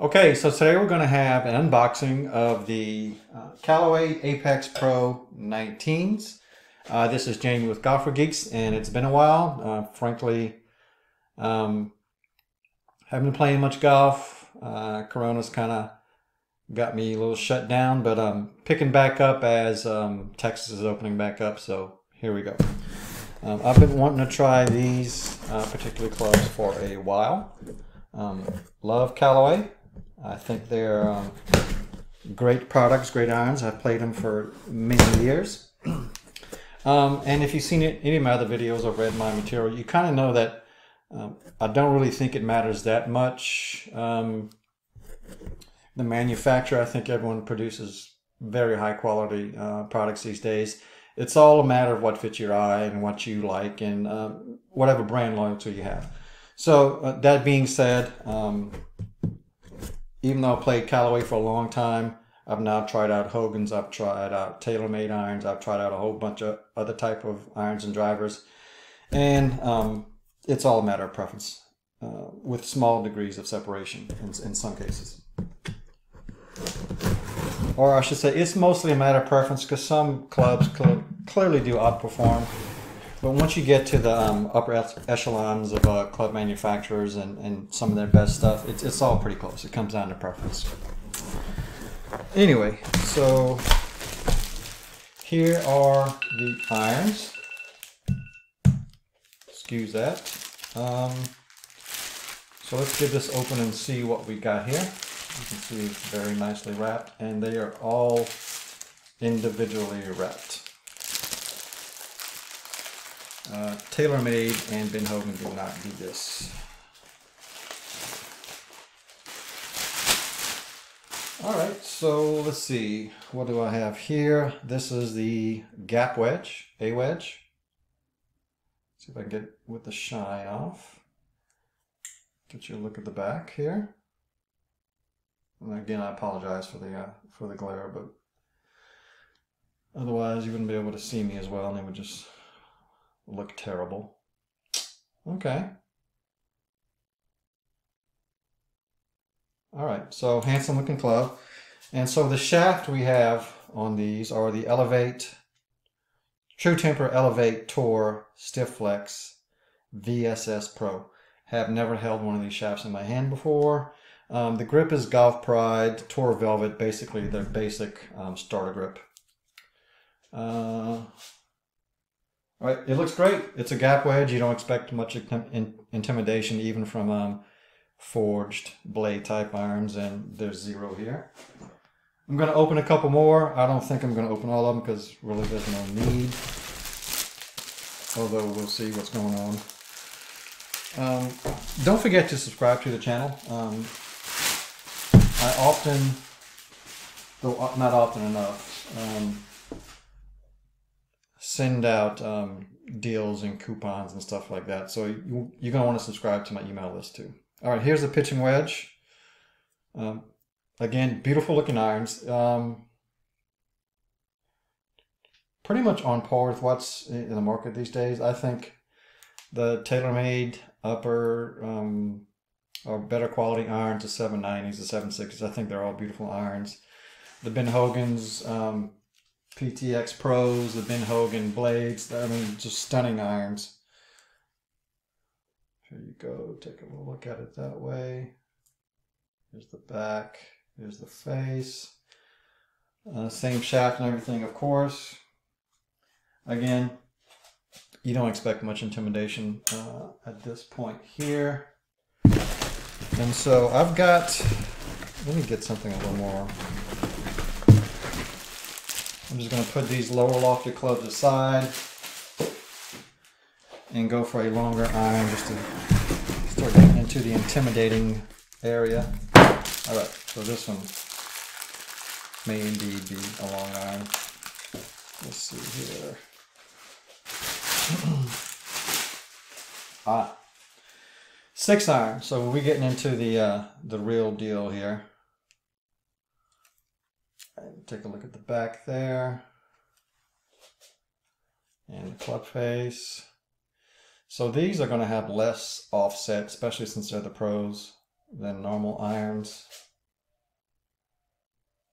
Okay, so today we're going to have an unboxing of the uh, Callaway Apex Pro 19s. Uh, this is Jamie with Golfer Geeks, and it's been a while. Uh, frankly, um, haven't been playing much golf. Uh, Corona's kind of got me a little shut down, but I'm picking back up as um, Texas is opening back up, so here we go. Um, I've been wanting to try these uh, particular clubs for a while. Um, love Callaway. I think they're um, great products, great irons. I've played them for many years. Um, and if you've seen it, any of my other videos or read my material, you kind of know that um, I don't really think it matters that much. Um, the manufacturer, I think everyone produces very high quality uh, products these days. It's all a matter of what fits your eye and what you like and uh, whatever brand loyalty you have. So uh, that being said, um, even though I played Callaway for a long time, I've now tried out Hogan's, I've tried out TaylorMade irons, I've tried out a whole bunch of other type of irons and drivers, and um, it's all a matter of preference, uh, with small degrees of separation in, in some cases. Or I should say, it's mostly a matter of preference because some clubs cl clearly do outperform. But once you get to the um, upper echelons of uh, club manufacturers and, and some of their best stuff, it's, it's all pretty close. It comes down to preference. Anyway, so here are the irons. Excuse that. Um, so let's get this open and see what we got here. You can see it's very nicely wrapped and they are all individually wrapped. Uh, TaylorMade and Ben Hogan do not do this. All right, so let's see. What do I have here? This is the gap wedge, a wedge. See if I can get with the shine off. Get you a look at the back here. And again, I apologize for the uh, for the glare, but otherwise you wouldn't be able to see me as well, and it would just look terrible. Okay. All right, so handsome looking club. And so the shaft we have on these are the Elevate, True Temper Elevate Tour Stiff Flex VSS Pro. Have never held one of these shafts in my hand before. Um, the grip is Golf Pride Tour Velvet, basically their basic um, starter grip. Uh, right, it looks great. It's a gap wedge. You don't expect much in intimidation even from um, forged blade type irons, and there's zero here. I'm going to open a couple more. I don't think I'm going to open all of them because really there's no need. Although we'll see what's going on. Um, don't forget to subscribe to the channel. Um, I often, though not often enough, um, send out um, deals and coupons and stuff like that. So you, you're going to want to subscribe to my email list too. All right, here's the pitching wedge. Um, again, beautiful looking irons. Um, pretty much on par with what's in the market these days. I think the TaylorMade upper um, or better quality irons, the 790s, the 760s, I think they're all beautiful irons. The Ben Hogan's um, PTX Pros, the Ben Hogan blades, I mean, just stunning irons. Here you go, take a look at it that way. Here's the back, here's the face. Uh, same shaft and everything, of course. Again, you don't expect much intimidation uh, at this point here. And so I've got, let me get something a little more. I'm just going to put these lower lofted clubs aside and go for a longer iron just to start getting into the intimidating area. All right, so this one may indeed be a long iron. Let's see here. ah, six iron. So we're getting into the uh, the real deal here. And take a look at the back there. And the club face. So these are going to have less offset, especially since they're the pros, than normal irons.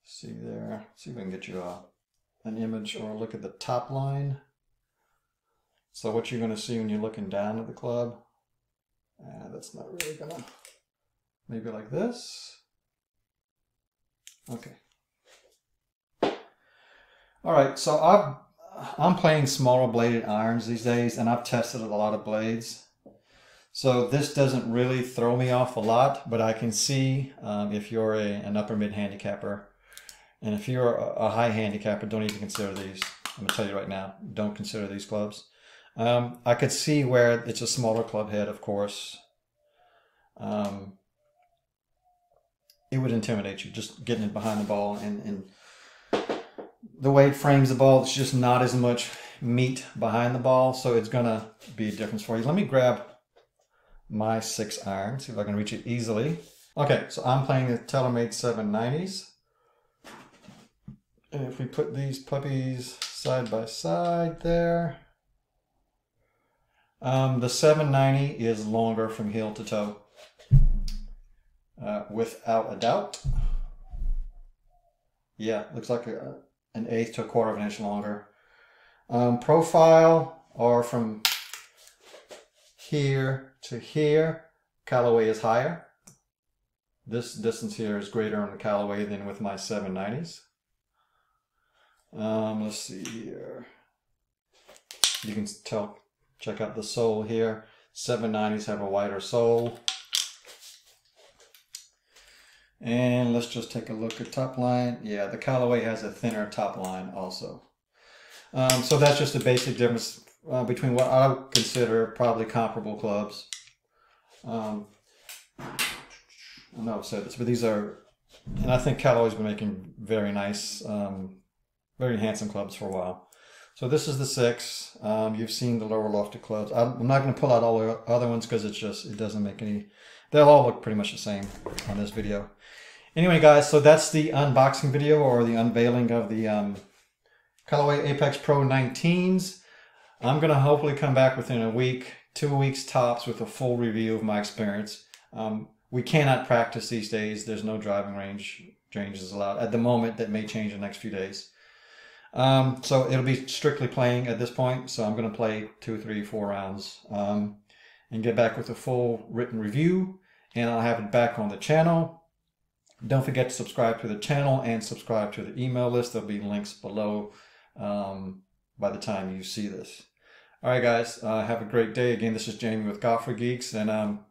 See there. See if I can get you a, an image or a look at the top line. So what you're going to see when you're looking down at the club, uh, that's not really going to, maybe like this. Okay. All right, so I've, I'm playing smaller bladed irons these days, and I've tested a lot of blades. So this doesn't really throw me off a lot, but I can see um, if you're a, an upper mid handicapper, and if you're a, high handicapper, don't even consider these. I'm gonna tell you right now, don't consider these clubs. Um, I could see where it's a smaller club head, of course. Um, it would intimidate you just getting it behind the ball and, and the way it frames the ball, it's just not as much meat behind the ball, so it's gonna be a difference for you. Let me grab my six iron, see if I can reach it easily. Okay, so I'm playing the TaylorMade 790s. And if we put these puppies side by side there, um, the 790 is longer from heel to toe, uh, without a doubt. Yeah, looks like a, an eighth to a quarter of an inch longer. Um, profile are from here to here. Callaway is higher. This distance here is greater on the Callaway than with my 790s. Um, let's see here. You can tell, check out the sole here. 790s have a wider sole. And let's just take a look at top line. Yeah, the Callaway has a thinner top line also. Um, so that's just a basic difference uh, between what I would consider probably comparable clubs. Um, I know I've said this, but these are, and I think Callaway's been making very nice, um, very handsome clubs for a while. So this is the six. Um, you've seen the lower lofted clubs. I'm not going to pull out all the other ones because it's just, it doesn't make any, they'll all look pretty much the same on this video. Anyway, guys, so that's the unboxing video or the unveiling of the um, Callaway Apex Pro 19s. I'm going to hopefully come back within a week, two weeks tops with a full review of my experience. Um, we cannot practice these days. There's no driving range ranges allowed. At the moment, that may change in the next few days. Um, so it'll be strictly playing at this point. So I'm going to play two, three, four rounds um, and get back with a full written review. And I'll have it back on the channel. Don't forget to subscribe to the channel and subscribe to the email list. There'll be links below um, by the time you see this. All right, guys, uh, have a great day. Again, this is Jamie with Golfer Geeks, and um,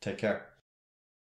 take care.